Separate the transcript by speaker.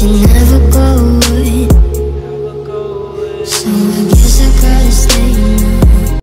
Speaker 1: she never go away. So I guess I gotta.